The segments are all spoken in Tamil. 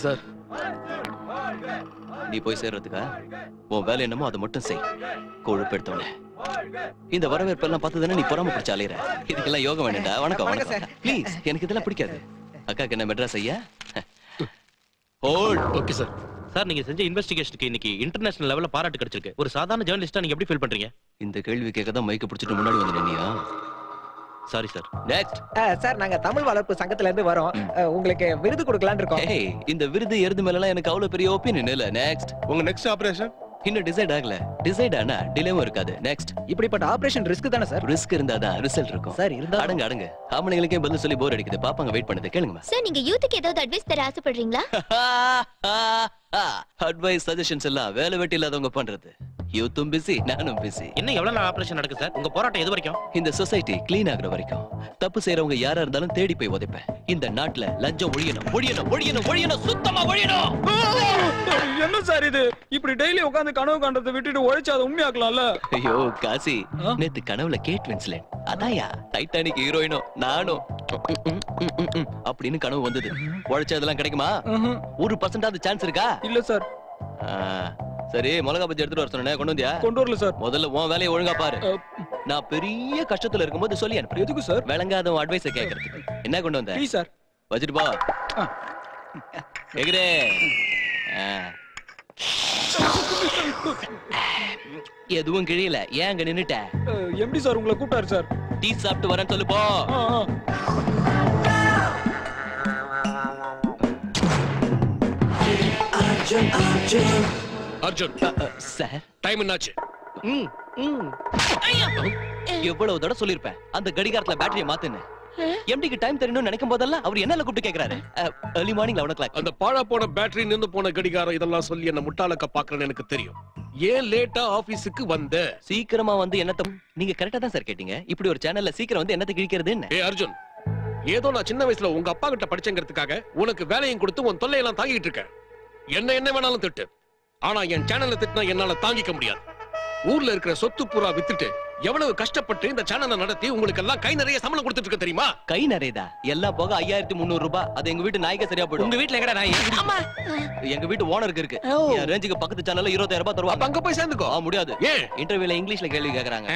சார். நீ போய் சேர்றதுக்கா? உன் வேலை என்னமோ அதை மட்டும் செய். கொழுப்பெடுத்தவனே இந்த வரவேற்பெல்லாம் பார்த்து தானே நீ பொறாம பிடிச்ச அலையிற. இதுக்கெல்லாம் யோகம் வேணும்டா. வணக்கம் வணக்கம் வணக்கம். ப்ளீஸ் எனக்கு இதெல்லாம் பிடிக்காது. அக்காக்கு என்ன மெட்ராஸ் ஐயா? ஹோல்ட் ஓகே சார் சார் நீங்க செஞ்ச இன்வெஸ்டிகேஷனுக்கு இன்னைக்கு இன்டர்நேஷனல் லெவல்ல பாராட்டு கிடைச்சிருக்கு. ஒரு சாதாரண ஜேர்னலிஸ்டா நீங்க எப்படி ஃபீல் பண்றீங்க? இந்த கேள்வி கேட்க தான் மைக்க பிடிச்சிட்டு முன்னாடி வந்து நின்னியா சாரி சார் நெக்ஸ்ட் சார் நாங்க தமிழ் வளர்ப்பு சங்கத்துல இருந்து வரோம் உங்களுக்கு விருது கொடுக்கலாம்னு இருக்கோம். ஏய் இந்த விருது எருது மேலலாம் எனக்கு அவ்வளவு பெரிய ஒப்பீனியன் இல்ல. நெக்ஸ்ட் உங்க நெக்ஸ்ட் ஆபரேஷன் இன்னும் டிசைட் ஆகல. டிசைட் ஆனா டிலேவும் இருக்காது. நெக்ஸ்ட் இப்படிப்பட்ட ஆபரேஷன் ரிஸ்க் தானே சார்? ரிஸ்க் இருந்தாதான் ரிசல்ட் இருக்கும். சார் இருந்தா அடங்க அடங்க. ஆம்பளைங்களுக்கே பதில் சொல்லி போர் அடிக்குது. பாப்பாங்க வெயிட் பண்ணுது. கேளுங்க சார் நீங்க யூத்துக்கு ஏதாவது அட்வைஸ் தர ஆசைப்படுறீங்களா? அட்வைஸ் சஜஷன்ஸ் எல்லாம் வேலை வெட்டி இல்லாதவங்க பண்றது. யூத்தும் பிஸி நானும் பிஸி இன்னும் எவ்வளவு நாள் ஆபரேஷன் நடக்கு சார்? உங்க போராட்டம் எது வரைக்கும்? இந்த சொசைட்டி க்ளீன் ஆகுற வரைக்கும். தப்பு செய்யறவங்க யாரா இருந்தாலும் தேடி போய் உதைப்பேன். இந்த நாட்டுல லஞ்சம் ஒழியணும் ஒழியணும் ஒழியணும் ஒழியணும் சுத்தமா ஒழியணும்! என்ன சார் இது? இப்படி டெய்லி உட்கார்ந்து கனவு காண்றதை விட்டுட்டு உழைச்சு அதை உண்மையாக்கலாம்ல? ஐயோ காசி நேத்து கனவுல கேட் வின்ஸ்லெட் அதாயா டைட்டானிக் ஹீரோயினும் நானும். அப்படின்னு கனவு வந்தது. உழைச்சா இதெல்லாம் கிடைக்குமா. ஒரு பர்சன்டாவது சான்ஸ் இருக்கா? இல்ல சார். சரி மிளகா பஜ்ஜி எடுத்துட்டு வர சொன்னேன் கொண்டு வந்தியா? கொண்டு வரல சார். முதல்ல உன் வேலையை ஒழுங்கா பாரு. நான் பெரிய கஷ்டத்துல இருக்கும்போது சொல்லி அனுப்புறேன். எதுக்கு சார்? விளங்காதவன் அட்வைஸ கேக்குறதுக்கு. என்ன கொண்டு வந்த? Tea sir. வச்சுட்டு போ. கேக்குறே ஆ. எதுவும் கிழியல. ஏன் அங்க நின்னுட்ட? எம்டி சார் உங்களை கூப்பிட்டாரு சார். டீ சாப்பிட்டு வரேன்னு சொல்லு போ. ஆ, ஆ. அர்ஜுன். சார். டைம் என்னாச்சு? ம், ம். எவ்வளவு தடவை சொல்லிருப்பேன். அந்த கடிகாரத்துல பேட்டரியை மாத்துன்னு. எம்டிக்கு டைம் தெரியணும்னு நினைக்கும் போதெல்லாம் அவர் என்ன கூப்பிட்டு கேக்குறாரு? ஏர்லி மார்னிங் லெவன் கிளாக் அந்த பாழா போன பேட்டரி நின்னு போன கடிகாரம் இதெல்லாம் சொல்லி என்ன முட்டாளக்க பாக்குறேன்னு எனக்கு தெரியும். ஏன் லேட்டா ஆபீஸுக்கு வந்த? சீக்கிரமா வந்து என்னத்த நீங்க கரெக்டா தான் சார் கேட்டீங்க. இப்படி ஒரு சேனல்ல சீக்கிரம் வந்து என்னத்தை கிழிக்கிறது என்ன ஏ அர்ஜுன். ஏதோ நான் சின்ன வயசுல உங்க அப்பா கிட்ட படிச்சங்கிறதுக்காக உனக்கு வேலையும் கொடுத்து உன் தொல்லையெல்லாம் தாங்கிட்டு இருக்கேன். என்ன என்ன வேணாலும் திட்டு. ஆனா என் சேனல்ல திட்டினா என்னால தாங்கிக்க முடியாது. ஊர்ல இருக்கிற சொத்து பூரா வித்துட்டு எவ்வளவு கஷ்டப்பட்டு இந்த சேனலை நடத்தி உங்களுக்கு எல்லாம் கை நிறைய சம்பளம் கொடுத்துட்டு இருக்க தெரியுமா? கை நிறையதா? எல்லாம் போக ஐயாயிரத்தி முந்நூறு ரூபாய். அது எங்க வீட்டு நாய்க்கே சரியா போயிடும். உங்க வீட்ல எங்கடா நாய் எங்க வீட்டு ஓனருக்கு இருக்கு என் ரேஞ்சுக்கு பக்கத்து சேனல்ல இருபத்தாயிரம் ரூபாய் அப்ப தருவாங்க அங்க போய் சேர்ந்துக்கோ. ஆ, முடியாது. ஏன்? இன்டர்வியூல இங்கிலீஷ்ல கேள்வி கேக்குறாங்க.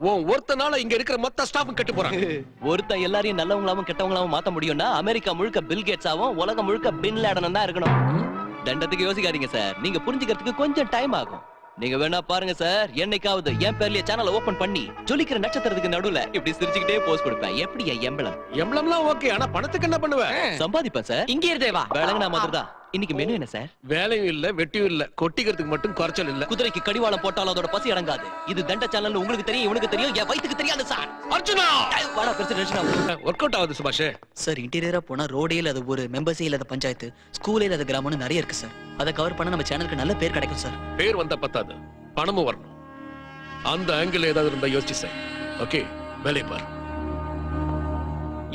உன் ஒருத்தனால இங்க இருக்கிற மொத்த ஸ்டாஃபும் கெட்டு போறாங்க. ஒருத்தன் எல்லாரையும் நல்லவங்களாவும் கெட்டவங்களாவும் மாத்த முடியும்னா அமெரிக்கா முழுக்க பில் கேட்ஸாவும் உலகம் முழுக்க பின் லேடனும் தான் இருக்கணும். தண்டத்துக்கு யோசிக்காதீங்க சார். நீங்க புரிஞ்சுக்கிறதுக்கு கொஞ்சம் டைம் ஆகும். நீங்க வேணா பாருங்க சார். என்னைக்காவது என் பேர்லயே சேனலை ஓபன் பண்ணி ஜொலிக்கிற நட்சத்திரத்துக்கு நடுவுல இப்படி சிரிச்சுக்கிட்டே போஸ்ட் கொடுப்பேன். எப்படி என் எம்பளம்? எம்பளம்லாம் ஓகே ஆனா பணத்துக்கு என்ன பண்ணுவ? சம்பாதிப்பேன் சார். இங்க இருந்தே வா. வேலைங்க நான் மாதிரி தான் இன்னைக்கு மெனு என்ன சார் வேலையும் இல்ல வெட்டியும் இல்ல கொட்டிக்கிறதுக்கு மட்டும் குறைச்சல் இல்ல. குதிரைக்கு கடிவாளம் போட்டாலும் அதோட பசி அடங்காது. இது தண்ட சேனல் உங்களுக்கு தெரியும் இவனுக்கு தெரியும் என் வயித்துக்கு தெரியாது சார் அர்ஜுனா! வாடா பெருசு டென்ஷன் ஆகும் ஒர்க் அவுட் ஆகுது சுபாஷ். சார் இன்டீரியரா போனா ரோடே இல்லாத ஊரு மெம்பர்ஸே இல்லாத பஞ்சாயத்து. ஸ்கூலே இல்லாத கிராமம்னு நிறைய இருக்கு சார் அதை கவர் பண்ண நம்ம சேனலுக்கு நல்ல பேர் கிடைக்கும் சார் பேர் வந்தா பத்தாது. பணமும் வரணும். அந்த ஆங்கிள் ஏதாவது இருந்தா யோசிச்சு செய் ஓகே வேலையை பாரு.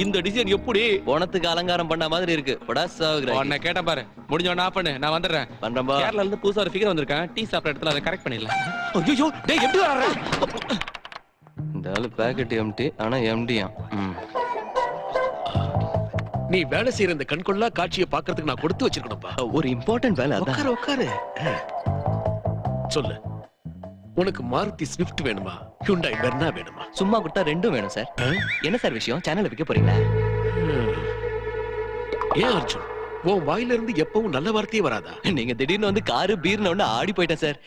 இந்த டிசைன் எப்படி? போனத்துக்கு அலங்காரம் பண்ண மாதிரி இருக்கு. படா சாகுற உன்னை கேட்டேன் பாரு. முடிஞ்ச உடனே பண்ணு. நான் வந்துடுறேன். பண்றம்பா கேரளால இருந்து புதுசா ஒரு ஃபிகர் வந்திருக்கேன். டீ சாப்பிட்ட இடத்துல அதை கரெக்ட் பண்ணிடலாம். ஐயோ டேய் எப்படி வர இந்த ஆளு பாக்கெட் எம்டி ஆனா எம்டியா நீ வேலை செய்யற இந்த கண்கொள்ளா காட்சியை பாக்குறதுக்கு நான் கொடுத்து வச்சிருக்கணும்ப்பா. ஒரு இம்பார்ட்டன்ட் வேலை உட்காரு உட்காரு. சொல்லு. உனக்கு மாருதி ஸ்விஃப்ட் வேணுமா? ஹியூண்டாய் வெர்னா வேணுமா? சும்மா கொடுத்தா ரெண்டும் வேணும் சார்? என்ன சார் விஷயம்? சேனல்ல விற்க போறீங்களா. ஏன் அர்ஜுன்? உன் வாயில இருந்து எப்பவும் நல்ல வார்த்தையே வராதா? நீங்க திடீர்னு வந்து காரு பீர்னு ஒண்ணு ஆடி போயிட்டேன் சார்.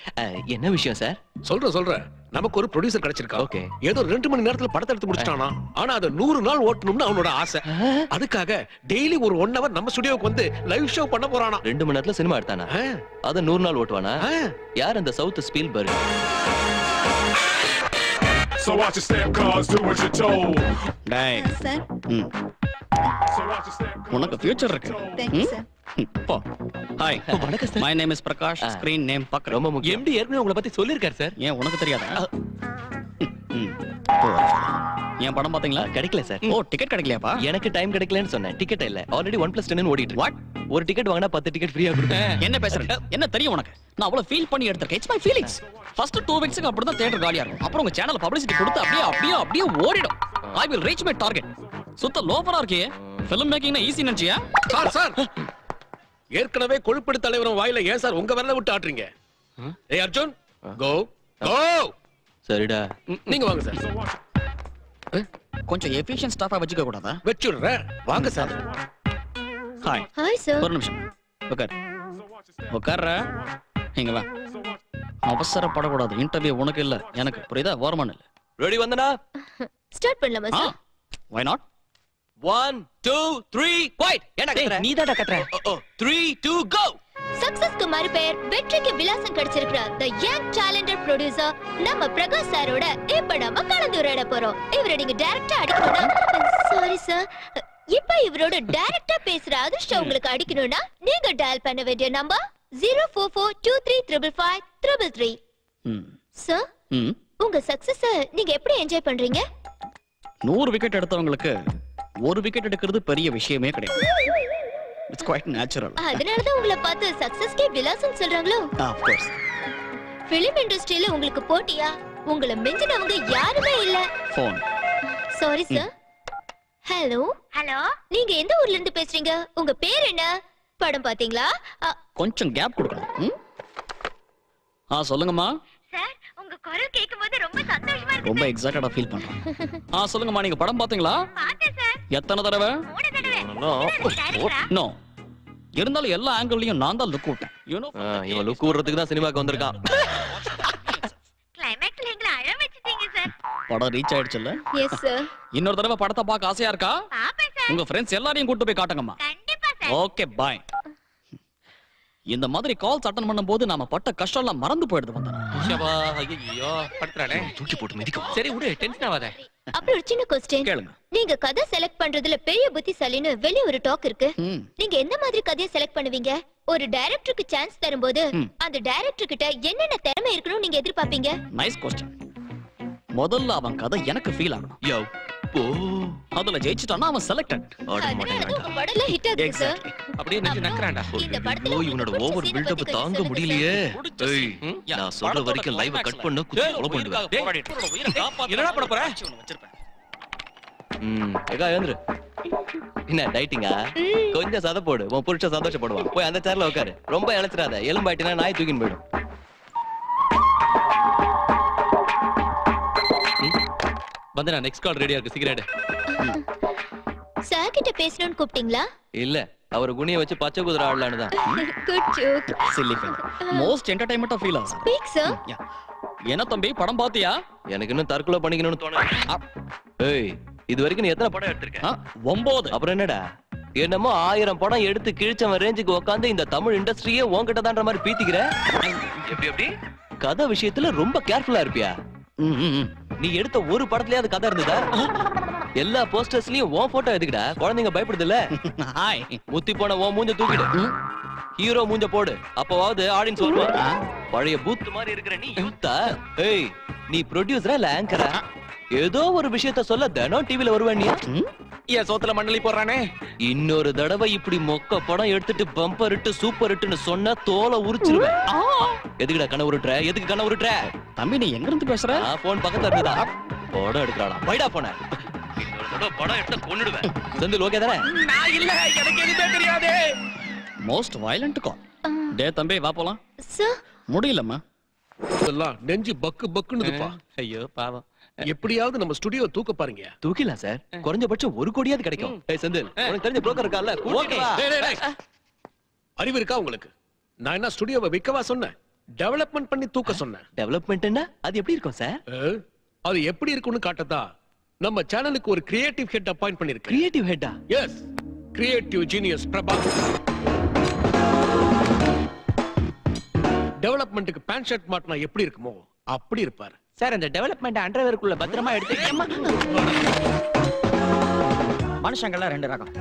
என்ன விஷயம் சார்? சொல்றேன் சொல்றேன். நமக்கு ஒரு ப்ரொடியூசர் கிடைச்சிருக்கா ஓகே. ஏதோ ரெண்டு மணி நேரத்துல படத்தை எடுத்து முடிச்சிட்டானா? ஆனா அதை நூறு நாள் ஓட்டணும்னு அவனோட ஆசை. அதுக்காக டெய்லி ஒரு ஒன் ஹவர் நம்ம ஸ்டுடியோக்கு வந்து லைவ் ஷோ பண்ண போறானா? ரெண்டு மணி நேரத்துல சினிமா எடுத்தானா? அத நூறு நாள் ஓட்டுவானா. யார் அந்த south Spielberg So watch your step cars, do what you're told. டேய் சார் So உனக்கு ஃபியூச்சர் இருக்கு. போ. ஹாய் வணக்கம் sir my name is Prakash. Screen name பக்கரம் ரொம்ப முக்கியம். எம்டி ஏற்கனவே உங்களை பத்தி சொல்லிருக்காரு சார் ஏன் உனக்கு தெரியாதா. என் படம் பாத்தீங்களா கிடைக்கல சார் ஓ டிக்கெட் கிடைக்கலையாப்பா? எனக்கு டைம் கிடைக்கலன்னு சொன்னேன். டிக்கெட் இல்ல. ஆல்ரெடி ஒன் பிளஸ் டென் ஓடிட்டு வாட் ஒரு டிக்கெட் வாங்கினா பத்து டிக்கெட் ஃப்ரீயா கொடுப்பேன். என்ன பேசுறேன் என்ன தெரியும் உனக்கு? நான் அவ்வளவு ஃபீல் பண்ணி எடுத்திருக்கேன். It's my feelings first two வீக்ஸ்க்கு அப்படி தான் தியேட்டர் காலியா இருக்கும். அப்புறம் உங்க சேனல் பப்ளிசிட்டி கொடுத்து அப்படியே அப்படியே அப்படியே ஓடிடும். I will reach my target சுத்த லோபரா இருக்கே. ஃபிலிம் மேக்கிங்னா ஈஸி நினைச்சியா? Sir sir. ஏற்கனவே கொழுப்பெடு தலைவரும் வாயில ஏன் சார் உங்க விரல விட்டு ஆட்டுறீங்க? ஏய் அர்ஜுன் கோ கோ சரிடா. நீங்க வாங்க சார். கொஞ்சம் எஃபிஷியன்ட் ஸ்டாஃபா வச்சுக்க கூடாதா? வச்சுடுறேன். வாங்க சார். ஹாய் ஹாய் சார் ஒரு நிமிஷம். உட்கார் உட்கார்ற இங்க வா. அவசரப்படக்கூடாது. இன்டர்வியூ உனக்கு இல்ல எனக்கு. புரியுதா? ஓரமான இல்ல ரெடி வந்தனா? ஸ்டார்ட் பண்ணலாமா sir why not one two three quiet என்ன நீ தான்டா கத்துற. ஓ த்ரீ டூ கோ சக்சஸ்க்கு மறு பெயர் வெற்றிக்கு விலாசம் கிடைச்சிருக்கிற த யங் டேலண்டட் ப்ரொடியூசர் நம்ம பிரகாஷ் சாரோட இப்ப நம்ம கலந்துரையாட போறோம். இவரை நீங்க டைரக்டா அடிக்கணும்னா சாரி சார் இப்ப இவரோட டைரக்டா பேசுற அதிர்ஷ்டம் உங்களுக்கு அடிக்கணும்னா நீங்க டயல் பண்ண வேண்டிய number zero four four two three triple five triple three sir உங்க சக்சஸ் நீங்க எப்படி என்ஜாய் பண்றீங்க? நூறு விக்கெட் எடுத்தவங்களுக்கு ஒரு விக்கெட் எடுக்கிறது பெரிய விஷயமே கிடையாது. இட்ஸ் குவைட் நேச்சுரல் அதனாலதான் உங்களை பார்த்து சக்சஸ்க்கே விலாசம் சொல்றாங்களோ? ஆஃப் கோர்ஸ் பிலிம் இண்டஸ்ட்ரியில உங்களுக்கு போட்டியா? உங்களை மிஞ்சினவங்க யாருமே இல்ல. Phone sorry sir hello hello நீங்க எந்த ஊர்ல இருந்து பேசுறீங்க? உங்க பேர் என்ன? படம் பாத்தீங்களா கொஞ்சம் கேப் கொடுக்கணும்? ஆ சொல்லுங்கம்மா. குரல் கேட்கும்போது ரொம்ப சந்தோஷமா ரொம்ப எக்ஸைட்டடா ஃபீல் பண்றேன் ஆ சொல்லுங்கம்மா நீங்க படம் பாத்தீங்களா? பார்த்தேன் சார். எத்தனை தடவை? மூணு தடவை. நோ நோ இருந்தாலும் எல்லா ஆங்கிள்லயும் நான் தான் லுக் விட்டேன். யூனோ இவன் லுக் விடுறதுக்கு தான் சினிமாக்கு வந்திருக்கான். கிளைமேக்ஸ்ல எங்களை அழ வச்சிட்டீங்க சார். படம் ரீச் ஆயிடுச்சுல்ல? எஸ் சார் இன்னொரு தடவை படத்தை பார்க்க ஆசையா இருக்கா? பாப்பேன் சார். உங்க ஃப்ரெண்ட்ஸ் எல்லாரையும் கூட்டு போய் காட்டுங்கம்மா. கண்டிப்பா சார். ஓகே பாய் இந்த மாதிரி கால்ஸ் அட்டன் பண்ணும்போது நாம பட்ட கஷ்டம் எல்லாம் மறந்து போயிடுது வந்தா ஷபா ஐயோ படுத்துறானே தூக்கி போட்டு மிதிக்கும் சரி விடு டென்ஷன் ஆகாத. அப்புறம் ஒரு சின்ன கொஸ்டின் கேளுங்க. நீங்க கதை செலக்ட் பண்றதுல பெரிய புத்திசாலின்னு வெளிய ஒரு டாக் இருக்கு. நீங்க எந்த மாதிரி கதையை செலக்ட் பண்ணுவீங்க? ஒரு டைரக்டருக்கு சான்ஸ் தரும்போது. அந்த டைரக்டர் கிட்ட என்னென்ன திறமை இருக்கணும் நீங்க எதிர்பார்ப்பீங்க? நைஸ் கொஸ்டின் முதல்ல அவன் கதை எனக்கு ஃபீல் ஆகணும். யோ ஓ அதுல ஜெயிச்சிட்டான்னா அவன் செலக்டட் ஹிட் ஆகுது சார் எக்ஸாக்ட்லி அப்படியே நெஞ்சு நக்கறான்டா. இந்த படத்துல இவனோட ஓவர் தாங்க கொஞ்சம் முடியலையே. ஏய் ம்? நான் சொல்ற வரைக்கும் லைவ் கட் பண்ண குத்தி கொலை பண்ணுவேன் என்னடா பண்ண போற? ம் ஏகா எழுந்துரு. என்ன டைட்டிங்கா கொஞ்சம் சதை போடு. உன் புருஷன் சந்தோஷப்படுவான். போய் அந்த சேர்ல உட்காரு ரொம்ப இழைச்சிடாத எலும்பாயிட்டினா நாய் தூக்கின்னு போயிடும். வந்து நான் நெக்ஸ்ட் கால் ரெடியா இருக்கு. சிகரெட் சார் கிட்ட பேசணும்னு கூப்பிட்டீங்களா? இல்ல அவர் குனிய வச்சு பச்சை குதிரை ஆடலான்னு தான். Good joke silly feel most என்டர்டைன்மெண்டா feel ஆகும் ஸ்பீக் சார். என்ன தம்பி படம் பாத்தியா? எனக்கு இன்னும் தற்கொலை பண்ணிக்கணும்னு தோணல. ஏய் இது வரைக்கும் நீ எத்தனை படம் எடுத்திருக்க? ஒன்பது அப்புறம் என்னடா? என்னமோ ஆயிரம் படம் எடுத்து கிழிச்சவன் ரேஞ்சுக்கு உட்காந்து இந்த தமிழ் இண்டஸ்ட்ரியே உன்கிட்ட தான்ற மாதிரி பீத்திக்கிற? எப்படி எப்படி கதை விஷயத்துல ரொம்ப கேர்ஃபுல்லா இருப்பியா. நீ எடுத்த ஒரு படத்துலயாவது கதை இருந்ததா? எல்லா போஸ்டர்ஸ்லயும் உன் போட்டோ எதுக்குடா? குழந்தைங்க பயப்படுதுல்ல? ஹாய். முத்தி போன உன் மூஞ்ச தூக்கிடு. ஹீரோ மூஞ்ச போடு. அப்பவாவது ஆடியன்ஸ் வருவாங்க பழைய பூத் மாதிரி இருக்கிற நீ யூத்தா ஏய் நீ ப்ரொடியூசரா இல்ல ஆங்கரா ஏதோ ஒரு விஷயத்த சொல்ல தினம் டிவில வருவேன் நீ. ஏன் சோத்துல மண்ணலி போடுறானே? இன்னொரு தடவை இப்படி மொக்க படம் எடுத்துட்டு பம்பர் இட்டு சூப்பர் இட்டுன்னு சொன்னா தோலை உரிச்சிருவேன். எதுக்குடா கண்ண உருட்டுற? எதுக்கு கண்ண உருட்டுற? தம்பி நீ எங்க இருந்து பேசுற? போன் பக்கத்துல இருந்ததா படம் எடுக்கிறானா வைடா போன இன்னொரு தடவை படம் எடுத்த கொன்னுடுவேன். செந்தில் ஓகே தானே? நான் இல்ல எனக்கு எதுவுமே தெரியாது. மோஸ்ட் வயலண்ட் கால் டே தம்பி வா போலாம். முடியலம்மா. இதெல்லாம் நெஞ்சு பக்கு பக்குன்னுதுப்பா ஐயோ பாவம். எப்படியாவது நம்ம ஸ்டுடியோ தூக்க பாருங்க. தூக்கிடலாம் சார் குறைஞ்சபட்சம் ஒரு கோடியாவது கிடைக்கும். ஏய் செந்தில் உனக்கு தெரிஞ்ச புரோக்கர் இருக்கால ஓகே. டேய், டேய், டேய். அறிவு இருக்கா உங்களுக்கு? நான் என்ன ஸ்டுடியோவை விற்கவா சொன்னேன்? டெவலப்மெண்ட் பண்ணி தூக்க சொன்னேன். டெவலப்மெண்ட்னா அது எப்படி இருக்கும் சார் அது எப்படி இருக்குன்னு காட்டதா நம்ம சேனலுக்கு ஒரு கிரியேட்டிவ் ஹெட் அப்பாயிண்ட் பண்ணிருக்கேன் கிரியேட்டிவ் ஹெட்டா எஸ் கிரியேட்டிவ் ஜீனியஸ் பிரபா டெவலப்மெண்ட்டுக்கு பேண்ட் ஷர்ட் மாட்டினா எப்படி இருக்குமோ அப்படி இருப்பார். சார் இந்த டெவலப்மெண்ட் அண்டர்வேருக்குள்ள பத்திரமா எடுத்து மனுஷங்கள்ல ரெண்டு ரகம்.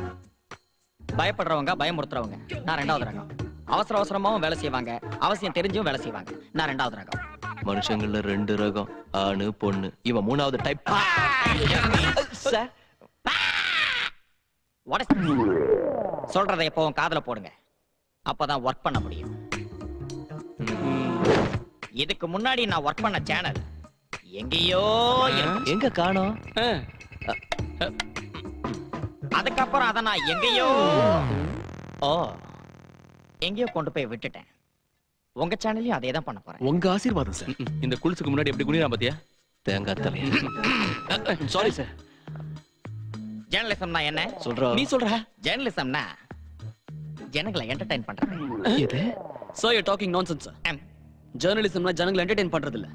பயப்படுறவங்க பயமுறுத்துறவங்க. நான் ரெண்டாவது ரகம். அவசர அவசரமாவும் வேலை செய்வாங்க. அவசியம் தெரிஞ்சும் வேலை செய்வாங்க. நான் ரெண்டாவது ரகம். மனுஷங்கள்ல ரெண்டு ரகம். ஆணு பொண்ணு. இவன் மூணாவது டைப் சொல்றதை எப்பவும் காதுல போடுங்க. அப்பதான் ஒர்க் பண்ண முடியும். இதுக்கு முன்னாடி நான் ஒர்க் பண்ண சேனல் எங்கேயோ. எங்க காணோம்? அதுக்கப்புறம் அதை நான் எங்கேயோ ஓ எங்கேயோ கொண்டு போய் விட்டுட்டேன். உங்க சேனல்லையும் அதே தான் பண்ண போறேன். உங்க ஆசீர்வாதம் சார். இந்த குளிச்சுக்கு முன்னாடி எப்படி குனிரா பாத்தியா? தேங்காய் தலையா சாரி சார் ஜேர்னலிசம்னா என்ன? சொல்றா. நீ சொல்ற. ஜேர்னலிசம்னா ஜனங்களை என்டர்டைன் பண்றது. எது? So you talking nonsense sir. ஜேர்னலிசம்னா ஜனங்களை என்டர்டெயின் பண்றது இல்ல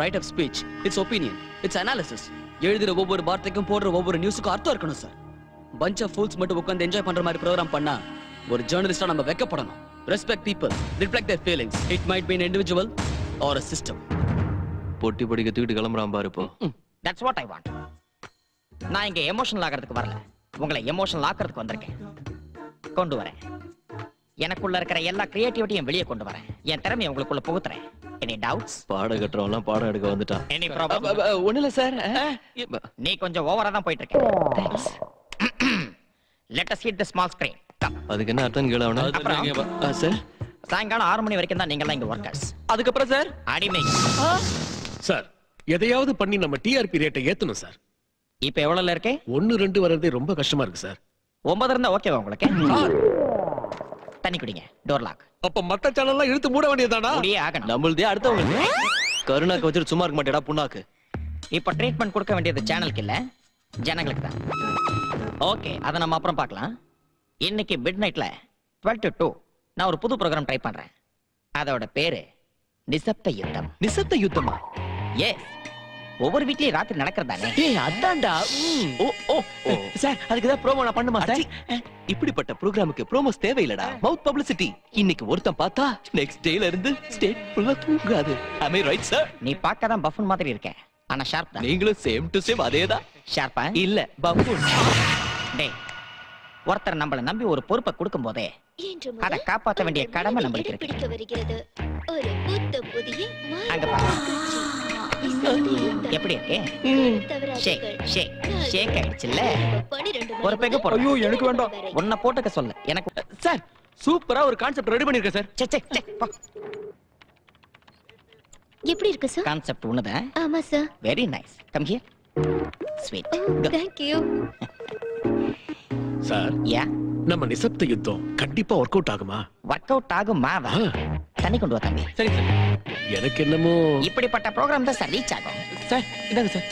right of speech it's opinion it's analysis எழுதுற ஒவ்வொரு வார்த்தைக்கும் போடுற ஒவ்வொரு நியூஸுக்கும் அர்த்தம் இருக்கணும் சார் பஞ்ச் ஆஃப் ஃபூல்ஸ் மட்டும் உட்கார்ந்து என்ஜாய் பண்ற மாதிரி ப்ரோக்ராம் பண்ணா ஒரு ஜேர்னலிஸ்டா நம்ம வெக்கப்படணும். Respect people reflect their feelings it might be an individual or a system பொட்டி படிக்க தூக்கிட்டு கிளம்புறான் பாரு இப்போ. தட்ஸ் வாட் ஐ வாண்ட் நான் இங்க எமோஷனல் ஆகிறதுக்கு வரல. உங்களை எமோஷனல் ஆக்கிறதுக்கு வந்திருக்கேன். கொண்டு வரேன். எனக்குள்ள இருக்கிற எல்லா கிரியேட்டிவிட்டியும் வெளியே கொண்டு வரேன். என் திறமையை உங்களுக்குள்ள புகுத்துறேன். எனி டவுட்ஸ் பாடம் கட்டுறவன்லாம் பாடம் எடுக்க வந்துட்டான். எனி ப்ராப்ளம் ஒண்ணு இல்ல சார். நீ கொஞ்சம் ஓவரா தான் போயிட்டு இருக்க let us hit the small screen அதுக்கு என்ன அர்த்தம் கேள அவன? சார். சாயங்காலம் ஆறு மணி வரைக்கும் தான் நீங்களாம் இங்க ஒர்க்கர்ஸ் அதுக்கப்புறம் சார்? அடிமை. சார் எதையாவது பண்ணி நம்ம டிஆர்பி ரேட்டை ஏத்தணும் சார். இப்ப எவ்வளவுல இருக்கே? ஒன்னு ரெண்டு வர்றதே ரொம்ப கஷ்டமா இருக்கு சார். ஒன்பது இருந்தா ஓகேவா உங்களுக்கு? தண்ணி குடிங்க. டோர் லாக் அப்ப மத்த சேனல்லாம் இழுத்து மூட வேண்டியதானா முடியே ஆகணும். நம்மளுதே அடுத்தவங்க. கருணாக்கு வச்சுட்டு சும்மா இருக்க மாட்டேடா புண்ணாக்கு. இப்ப ட்ரீட்மெண்ட் கொடுக்க வேண்டியது சேனலுக்கு இல்ல ஜனங்களுக்கு தான். ஓகே அதை நம்ம அப்புறம் பார்க்கலாம். இன்னைக்கு மிட் நைட்ல டுவெல் டு டூ நான் ஒரு புது ப்ரோக்ராம் ட்ரை பண்றேன். அதோட பேரு நிசப்த யுத்தம். நிசப்த யுத்தமா? எஸ் ஒவ்வொரு வீட்லயும் ராத்திரி நடக்கிறதானே? ஏய் அதான்டா. ம். ஓ ஓ ஓ. சார் அதுக்கு தான் ப்ரோமோ நான் பண்ணுமா சார்? இப்படிப்பட்ட ப்ரோகிராமுக்கு ப்ரோமோஸ் தேவையில்லடா. மவுத் பப்ளிசிட்டி இன்னைக்கு ஒருத்தன் பார்த்தா நெக்ஸ்ட் டேல இருந்து ஸ்டேட் ஃபுல்லா தூங்காது. ஐ ரைட் சார் நீ பார்க்க தான் பஃபன் மாதிரி இருக்க. ஆனா ஷார்ப் தான். நீங்களும் சேம் டு சேம் அதேதான் ஷார்ப்பா இல்ல பம்பூன் டேய் ஒருத்தர் நம்மள நம்பி ஒரு பொறுப்பை கொடுக்கும் போதே அதை காப்பாத்த வேண்டிய கடமை நம்மளுக்கு இருக்கு. அங்க பாரு. எப்படி இருக்கு? ஷேக். ஷேக். ஷேக் ஆயிடுச்சுல்ல? ஒரு பெக்கு போடுறேன் ஐயோ, எனக்கு வேண்டாம். உன்னை போட்டுக்க சொல்ல. எனக்கு சார் சூப்பரா ஒரு கான்செப்ட் ரெடி பண்ணிருக்கேன் சார். சே, சே. எப்படி இருக்கு சார் கான்செப்ட் ஒண்ணுதான் ஆமா sir very nice come here sweet thank you sir yeah நம்ம நிசப்த யுத்தம் கண்டிப்பா ஒர்க் அவுட் ஆகுமா? ஒர்க் அவுட் ஆகும் தண்ணி கொண்டு வா தம்பி. சரி சார். எனக்கு என்னமோ இப்படிப்பட்ட ப்ரோக்ராம் தான் சார் ரீச் ஆகும். சார் இந்தாங்க சார்.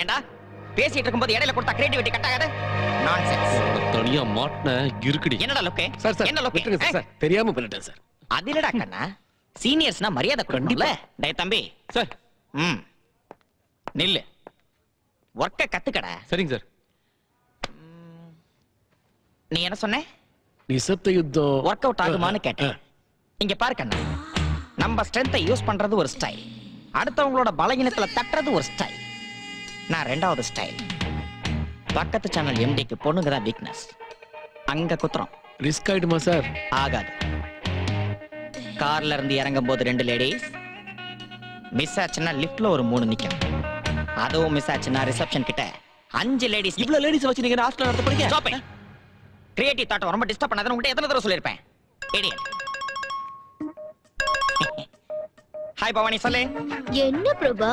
ஏண்டா? பேசிட்டு இருக்கும்போது இடையில கொடுத்தா கிரியேட்டிவிட்டி கட் ஆகாது? நான்சென்ஸ் தனியா மாட்டின இருக்குடி என்னடா லுக்கு? சார் சார் என்ன லுக்கு? சார் தெரியாம பண்ணிட்டேன் சார். அது இல்லடா கண்ணா. சீனியர்ஸ்னா மரியாதை கொடுக்கணும்ல? டேய் தம்பி. சார். ம். நில்லு. ஒர்க்க கத்துக்கடா. சரிங்க சார். நீ என்ன சொன்ன? நிசப்த யுத்தம். ஒர்க் அவுட் ஆகுமான்னு கேட்டேன். இங்க பாரு கண்ணா நம்ம ஸ்ட்ரென்த்தை யூஸ் பண்றது ஒரு ஸ்டைல் அடுத்தவங்களோட பலகீனத்துல தட்டுறது ஒரு ஸ்டைல் நான் ரெண்டாவது ஸ்டைல் பக்கத்து சேனல் எம்டிக்கு பொண்ணுங்க தான் வீக்னஸ் அங்க குத்துறோம். ரிஸ்க் ஆயிடுமா சார் ஆகாது. கார்ல இருந்து இறங்கும் போது ரெண்டு லேடிஸ் மிஸ் ஆச்சுன்னா லிஃப்ட்ல ஒரு மூணு நிக்கும். அதுவும் மிஸ் ஆச்சுன்னா ரிசப்ஷன் கிட்ட அஞ்சு லேடிஸ் இவ்வளவு லேடிஸ் வச்சு நீங்க ஹாஸ்டல் நடத்த போறீங்க? கிரியேட்டிவ் தாட் ரொம்ப டிஸ்டர்ப் பண்ணாதன்னு உங்ககிட்ட எத்தனை தடவை சொல்லியிருப்பேன்? ஹாய் பவானி சொல்லு. என்ன பிரபா?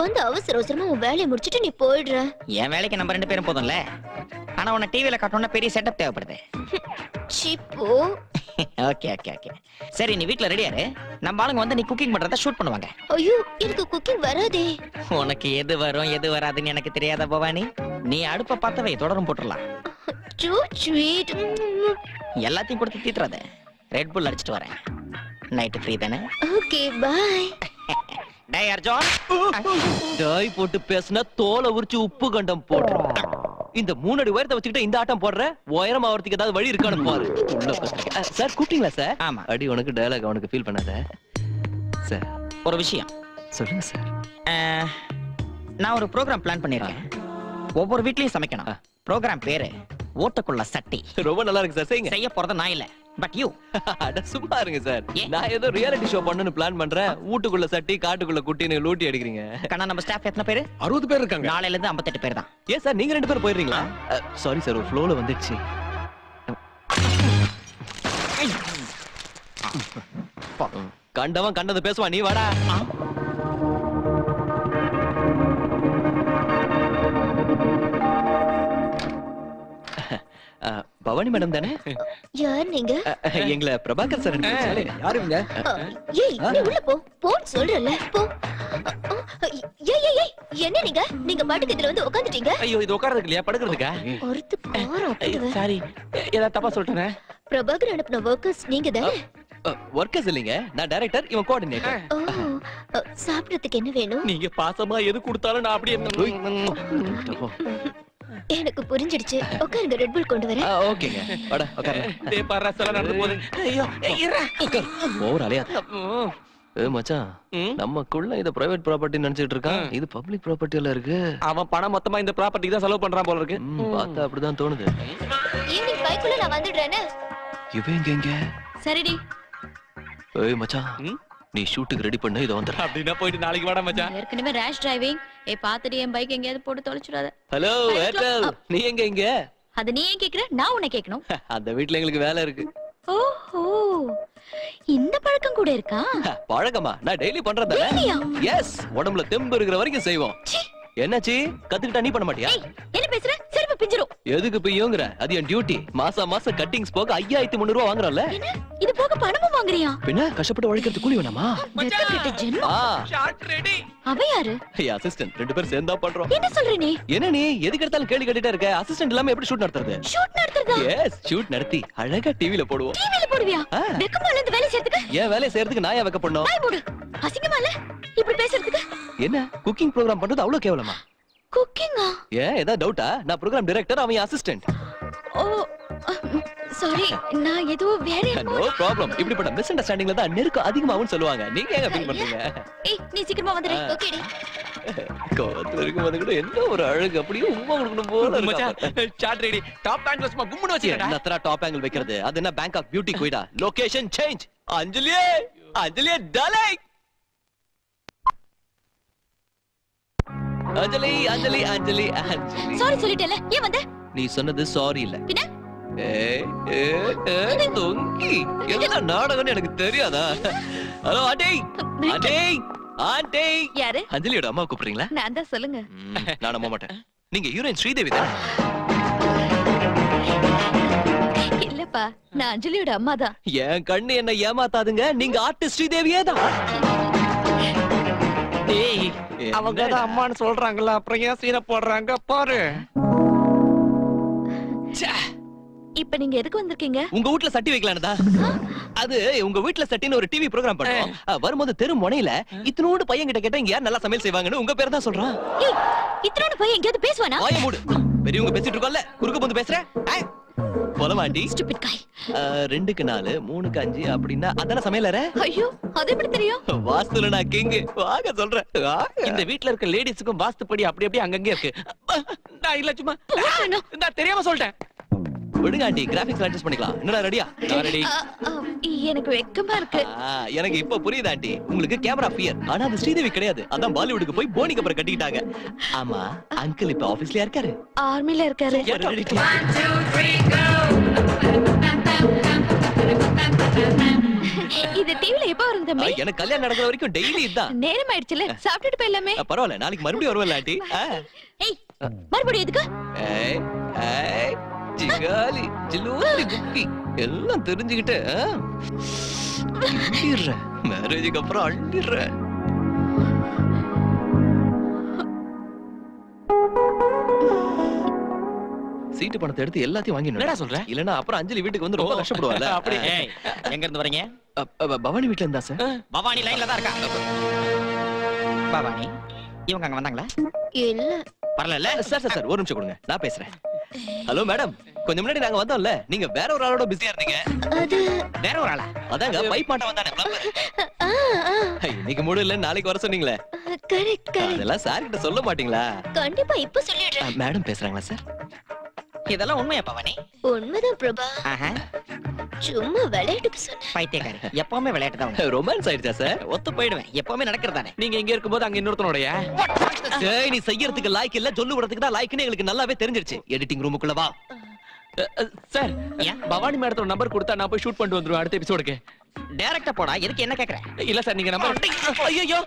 வந்து அவசர அவசரமா உன் வேலையை முடிச்சிட்டு நீ போயிடுற. என் வேலைக்கு நம்ம ரெண்டு பேரும் போதும்ல? ஆனா உன்னை டிவில காட்டணும்னா பெரிய செட்டப் தேவைப்படுது. சிப்போ ஓகே ஓகே ஓகே சரி நீ வீட்ல ரெடியாரு நம்ம ஆளுங்க வந்து நீ குக்கிங் பண்றத ஷூட் பண்ணுவாங்க. ஐயோ எனக்கு குக்கிங் வராதே. உனக்கு எது வரும் எது வராதுன்னு எனக்கு தெரியாத பவானி? நீ அடுப்ப பார்த்தவை தொடரும் போட்டுடலாம். எல்லாத்தையும் கொடுத்து தீத்துறாத. ரெட் புல் அடிச்சிட்டு வரேன். நைட்டு ஃப்ரீ தானே? ஓகே பாய் டே அர்ஜுன். டாய் போட்டு பேசினா தோலை உரிச்சு உப்பு கண்டம் போட்டுரும். இந்த மூணு அடி உயரத்தை வச்சுக்கிட்டு இந்த ஆட்டம் போடுற? உயரம் ஆவறதுக்கு ஏதாவது வழி இருக்கான்னு பாரு. சார் கூப்பிட்டீங்களா சார்? ஆமா. அடி உனக்கு டயலாக் அவனுக்கு ஃபீல் பண்ணாத. சார். ஒரு விஷயம். சொல்லுங்க சார். நான் ஒரு ப்ரோக்ராம் பிளான் பண்ணிருக்கேன். ஒவ்வொரு வீட்லயும் சமைக்கணும். ப்ரோக்ராம் பேரு ஓட்டுக்குள்ள சட்டி. ரொம்ப நல்லா இருக்கு சார். செய்ய போறது நான் இல்ல. பட் யூ அட சும்மா இருங்க சார்? நான் ஏதோ ரியாலிட்டி ஷோ பண்ணணும்னு பிளான் பண்றேன். வீட்டுக்குள்ள சட்டி காட்டுக்குள்ள குட்டின்னு லூட்டி அடிக்கிறீங்க. கண்ணா நம்ம ஸ்டாஃப் எத்தனை பேரு? அறுபது பேர் இருக்காங்க. நாளையில இருந்து 58 பேர் தான். ஏன் சார் நீங்க ரெண்டு பேரும் போயிடுறீங்களா? சாரி சார் ஒரு ஃப்ளோல வந்துடுச்சு. கண்டவன் கண்டது பேசுவான் நீ வாடா. பவானி மேடம் தானே? யார் நீங்க எங்களை பிரபாகர் சார் யாரு இவங்க? அ, ஏய் நீ உள்ள போ. போன்னு சொல்றல போ. ஏய் ஏய் என்ன நீங்க? நீங்க பாட்டுக்கு இதுல வந்து உட்காந்துட்டீங்க ஐயோ இது உட்காரதுக்கு இல்லையா? படுக்கிறதுக்கா? ஒருத்து பாரு சாரி ஏதாவது தப்பா சொல்லிட்டேன்? பிரபாகர் அனுப்பின ஒர்க்கர்ஸ் நீங்க தானே? ஒர்க்கர்ஸ் இல்லைங்க. நான் டைரக்டர் இவன் கோஆர்டினேட்டர் சாப்பிடறதுக்கு என்ன வேணும்? நீங்க பாசமா எது கொடுத்தாலும் நான் அப்படியே எனக்கு புரிஞ்சிடுச்சு. உட்காருங்க ரெட் புல் கொண்டு வரேன். ஓகேங்க. வாடா உட்காரு டேய் பாரு சொல்ல நடந்து போகுது. ஐயோ இருடா. ஓவர் அலையா. ஏ மச்சான் ம். நமக்குள்ள இது பிரைவேட் ப்ராப்பர்ட்டி நினைச்சிட்டு இருக்கான். இது பப்ளிக் ப்ராப்பர்ட்டில இருக்கு. அவன் பணம் மொத்தமா இந்த ப்ராப்பர்ட்டிக்கு தான் செலவு பண்றான் போல இருக்கு. பார்த்தா அப்படிதான் தோணுது. ஈவினிங் ஃபைவ்க்குள்ள நான் வந்துடுறேன்னு. இவன் எங்க எங்க சரிடி. ஏய் மச்சான்? நீ ஷூட்டுக்கு ரெடி பண்ண இத வந்துடுறேன் அப்படின்னா போயிட்டு நாளைக்கு வாடா மச்சான். ஏற்கனவே ரேஷ் டிரைவிங் ஏ பாத்துட்டு என் பைக் எங்கேயாவது போட்டு தொலைச்சிடாத. ஹலோ ஏர்டெல் நீ எங்க இங்க? அது நீ ஏன் கேக்குற? நான் உன்னை கேட்கணும். அந்த வீட்ல எங்களுக்கு வேலை இருக்கு. ஓஹோ. இந்த பழக்கம் கூட இருக்கா? பழக்கமா? நான் டெய்லி டெய்லியா? எஸ் உடம்புல தெம்பு இருக்கிற வரைக்கும் செய்வோம். சீ. என்னாச்சு? கத்துக்கிட்டா நீ பண்ண மாட்டியா? என்ன பேசுற? எதுக்கு போய்யோங்கிற? அது என் டியூட்டி மாசம் மாசம் கட்டிங்ஸ் போக ஐயாயிரத்தி முந்நூறு ரூபா வாங்குறோம்ல. என்ன? இது போக பணமும் வாங்குறியா? பின்ன கஷ்டப்பட்டு உழைக்கிறது கூலி வேணாமா? வெக்க கெட்ட ஜென்மம்? ஆ. ஷார்ட் ரெடி அவ யாரு? அசிஸ்டன்ட் ரெண்டு பேரும் சேர்ந்தா பண்றோம். என்ன சொல்ற நீ என்ன நீ? எதுக்கு எடுத்தாலும் கேள்வி கேட்டுட்டே இருக்க. அசிஸ்டன்ட் இல்லாம எப்படி ஷூட் நடத்துறது? ஷூட் நடத்துறதா? எஸ் ஷூட் நடத்தி அழகா டிவில போடுவோம். டிவில போடுவியா. வெக்கமா இல்ல இந்த வேலை செய்யறதுக்கு? ஏன் வேலையை செய்யறதுக்கு நான் ஏன் வைக்க பண்ணோம் அசிங்கமா இல்ல? இப்படி பேசுறதுக்கு? என்ன? குக்கிங் ப்ரோக்ராம் பண்றது அவ்வளவு கேவலமா? குக்கிங்கா? ஏன் ஏதாவது டவுட்டா நான் ப்ரோக்ராம் டைரக்டர் அவன் அசிஸ்டன்ட் ஓ சாரி நான் ஏதோ வேற நோ ப்ராப்ளம் இப்படிப்பட்ட மிஸ் அண்டர்ஸ்டாண்டிங்ல தான் நெருக்கம் அதிகமாகும் சொல்லுவாங்க. நீங்க ஏங்க ஃபீல் பண்றீங்க? ஏய் நீ சீக்கிரமா வந்துடு ஆ. ஓகேடி கோவத்துல கூட என்ன ஒரு அழகு அப்படியே உமா கொடுக்கணும் போல மச்சான் ரெடி டாப் பேங்க்ல சும்மா கும்முன்னு வச்சிருக்கடா டாப் ஆங்கிள் வைக்கிறது? அது என்ன பேங்காக் பியூட்டி குயிடா லொகேஷன் சேஞ்ச் அஞ்சலியே அஞ்சலியே டலை அஞ்சலி அஞ்சலி அஞ்சலி அஞ்சலி. சாரி சொல்லிட்டேல ஏன் வந்த? நீ சொன்னது சாரி இல்ல. பின்ன? தொங்கி. என்ன நாடகம்னு எனக்கு தெரியாதா? ஹலோ ஆண்டி ஆண்டி ஆண்டி யாரு? அஞ்சலியோட அம்மா கூப்பிடுறீங்களா? நான் தான் சொல்லுங்க. நான் நம்ப மாட்டேன். நீங்க ஹீரோயின் ஸ்ரீதேவி தானே? இல்லப்பா நான் அஞ்சலியோட அம்மா தான். என் கண்ணு என்ன ஏமாத்தாதுங்க. நீங்க ஆர்டிஸ்ட் ஸ்ரீதேவியே தான். டேய் அவங்க தான் அம்மான்னு சொல்றாங்கல்ல அப்புறம் ஏன் சீனை போடுறாங்க? பாரு. இப்ப நீங்க எதுக்கு வந்திருக்கீங்க? உங்க வீட்ல சட்டி வைக்கலானதா அது உங்க வீட்ல சட்டின்னு ஒரு டிவி ப்ரோகிராம் பண்ணோம். வரும்போது தெரு முனையில இத்தனோடு பையன் கிட்ட கேட்டா இங்க யார் நல்லா சமையல் செய்வாங்கன்னு உங்க பேர் தான் சொல்றான். ஏய் இத்தனோட பையன் எங்கேயாவது பேசுவானா? வாய மூடு. பெரியவங்க பேசிட்டு இருக்கோம்ல குறுக்க வந்து பேசுற. போலமாண்டி ஸ்டூபிட் காய் ரெண்டுக்கு நாலு மூணுக்கு அஞ்சு அப்படின்னா அதான சமையலற ஐயோ அது எப்படி தெரியும்? வாஸ்துல நான் கிங் வாங்க சொல்றேன். இந்த வீட்ல இருக்க லேடிஸுக்கும் வாஸ்துப்படி அப்படி அப்படியே அங்கங்க இருக்கு. நான் இல்ல சும்மா. நான் தெரியாம சொல்லிட்டேன். விடுங்க ஆண்டி கிராபிக்ஸ் அட்ஜஸ்ட் பண்ணிக்கலாம். என்னடா ரெடியா ரெடி ஆ, ஆ, எனக்கு வெக்கமா இருக்கு. எனக்கு இப்ப புரியுது ஆண்டி. உங்களுக்கு கேமரா ஃபியர் ஆனா அது ஸ்ரீதேவி கிடையாது. அதான் பாலிவுட்டுக்கு போய் போனி கப்பரை கட்டிக்கிட்டாங்க. ஆமா அங்கிள் இப்ப ஆபீஸ்ல இருக்காரு? ஆர்மில இருக்காரு. இது டிவில எப்ப வரும் எனக்கு கல்யாணம் நடக்கிற வரைக்கும் டெய்லி இதுதான். நேரம் ஆயிடுச்சுல சாப்பிட்டுட்டு போயிடலாமே. பரவாயில்ல நாளைக்கு மறுபடியும் வருவல்ல ஆண்டி. ஏய் மறுபடியும் எதுக்கு? ஏய், ஏய், ஜிகாலி ஜிலூலி குக்கி. எல்லாம் தெரிஞ்சுக்கிட்டு அஹ், அள்ளிடுறேன் மேரேஜுக்கு அப்புறம் அள்ளிடுறேன். சீட்டு பணத்தை எடுத்து எல்லாத்தையும் வாங்கி என்னடா சொல்ற? இல்லனா அப்புறம் அஞ்சலி வீட்டுக்கு வந்து ரொம்ப கஷ்டப்படுவாங்க அப்படி ஏய் எங்க இருந்து வரீங்க? பவானி வீட்ல இருந்தா சார் பவானி லைன்ல தான் இருக்கா? பவானி இவங்க அங்க வந்தாங்களா? இல்ல. சார் சார் சார் ஒரு நிமிஷம் கொடுங்க. நான் பேசுறேன். ஹலோ மேடம் கொஞ்சம் முன்னாடி நாங்க வந்தோம்ல. நீங்க வேற ஒரு ஆளோட பிஸியா இருந்தீங்க. அது வேற ஒரு ஆளா? அதாங்க பைப் மாட்ட வந்தானே இன்னைக்கு மூடு இல்ல நாளைக்கு வர சொன்னீங்களே. கரெக்ட் கரெக்ட் அதெல்லாம் சார் கிட்ட சொல்ல மாட்டீங்களா? கண்டிப்பா இப்ப சொல்லிடுறேன் மேடம் பேசுறாங்களா சார் இதெல்லாம் உண்மையா பவானி உண்மைதான் பிரபா. ஆஹா. சும்மா விளையாட்டுக்கு சொன்னேன் பைத்தியக்காரி எப்பவுமே விளையாட்டு தான் ரொமான்ஸ் ஆயிடுச்சா சார் ஒத்து போயிடுவேன். எப்பவுமே நடக்கிறதானே நீங்க இங்க இருக்கும்போது அங்க இன்னொருத்தனோடய. நீ செய்யறதுக்கு லாய்க்கு இல்ல சொல்லு விடுறதுக்கு தான் லாய்க்குன்னு எங்களுக்கு நல்லாவே தெரிஞ்சிருச்சு. எடிட்டிங் ரூமுக்குள்ள வா. சார்? பவானி மேடத்தோட நம்பர் கொடுத்தா நான் போய் ஷூட் பண்ணிட்டு வந்துருவேன் அடுத்த எபிசோடுக்கு டைரக்டா போடா எதுக்கு என்ன கேக்குற? இல்ல சார் நீங்க நம்பர் ஐயோ